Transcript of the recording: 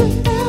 should